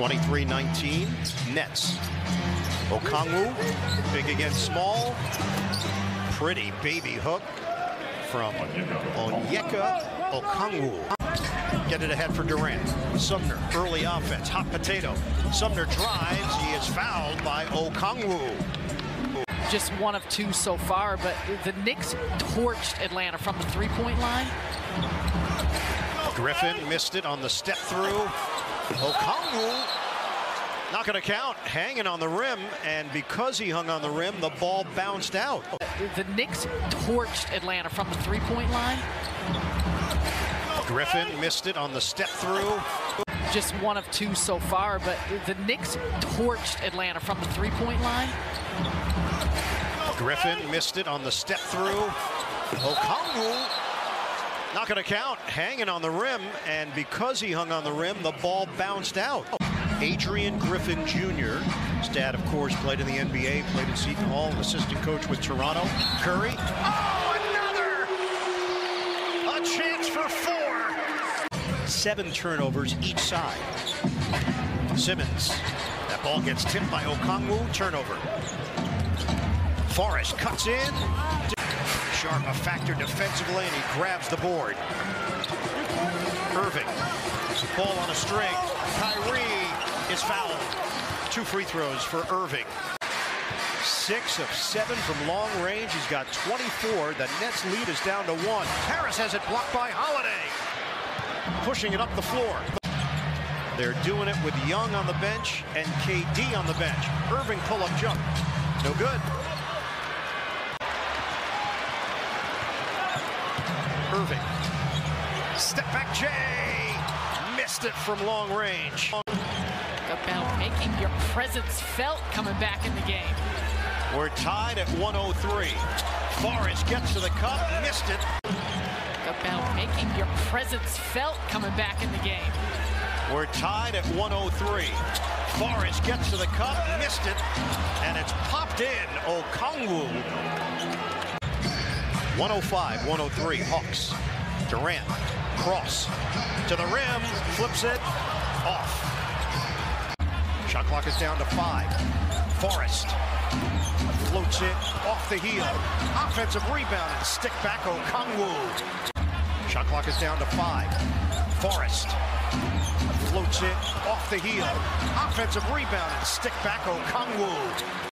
23-19, Nets. Okongwu, big against small. Pretty baby hook from Onyeka Okongwu. Get it ahead for Durant. Sumner, early offense, hot potato. Sumner drives, he is fouled by Okongwu. Just one of two so far, but the Knicks torched Atlanta from the three-point line. Griffin missed it on the step through. Okongwu not going to count, hanging on the rim, and because he hung on the rim, the ball bounced out. The Knicks torched Atlanta from the three-point line. Griffin missed it on the step through. Just one of two so far, but the Knicks torched Atlanta from the three-point line. Griffin missed it on the step through. Okongwu not going to count, hanging on the rim, and because he hung on the rim, the ball bounced out. Adrian Griffin Jr. His dad, of course, played in the NBA, played at Seton Hall, assistant coach with Toronto. Curry. Oh, another! A chance for four. Seven turnovers each side. Simmons. That ball gets tipped by Okongwu. Turnover. Forrest cuts in. Sharpe a factor defensively, and he grabs the board. Irving. Ball on a string. Kyrie is fouled. Two free throws for Irving. Six of seven from long range. He's got 24. The Nets lead is down to one. Harris has it blocked by Holiday. Pushing it up the floor. They're doing it with Young on the bench and KD on the bench. Irving pull-up jump. No good. Step back Jay. Missed it from long range. About making your presence felt coming back in the game. We're tied at 103. Forrest gets to the cup, missed it. About making your presence felt coming back in the game. We're tied at 103. Forrest gets to the cup, missed it, and it's popped in. Okongwu. 105, 103, Hawks. Durant, cross to the rim, flips it, off. Shot clock is down to five. Forrest floats it off the heel. Offensive rebound and stick back Okongwu. Shot clock is down to five. Forrest floats it off the heel. Offensive rebound and stick back Okongwu.